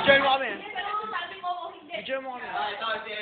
Picture mo kami. Picture mo kami.